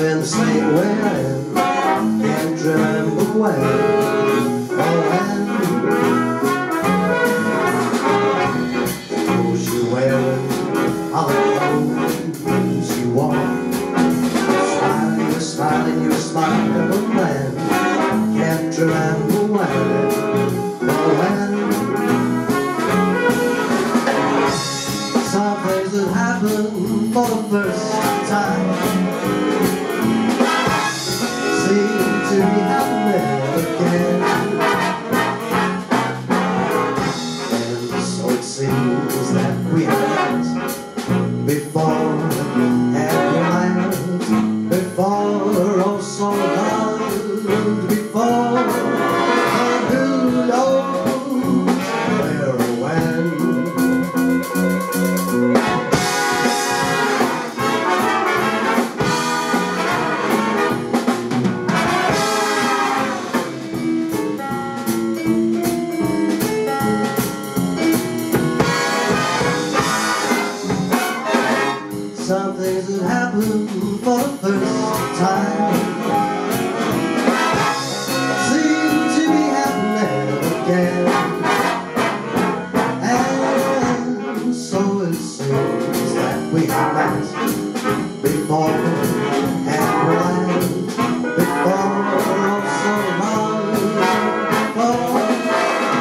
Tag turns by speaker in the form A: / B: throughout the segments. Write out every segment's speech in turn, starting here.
A: in the same way Can't remember when or when Oh, she wearing all the clothes she wore Smiling, you're smiling, you're smiling But when Can't remember when or when Some things that happen for the first time before where or when Some things that happen for the first time we have met before and realized before loved before oh,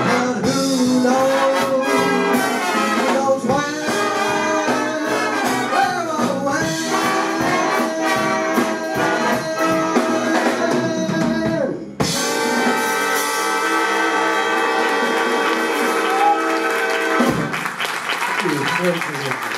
A: And who knows, who knows when where or when Thank you. Thank you.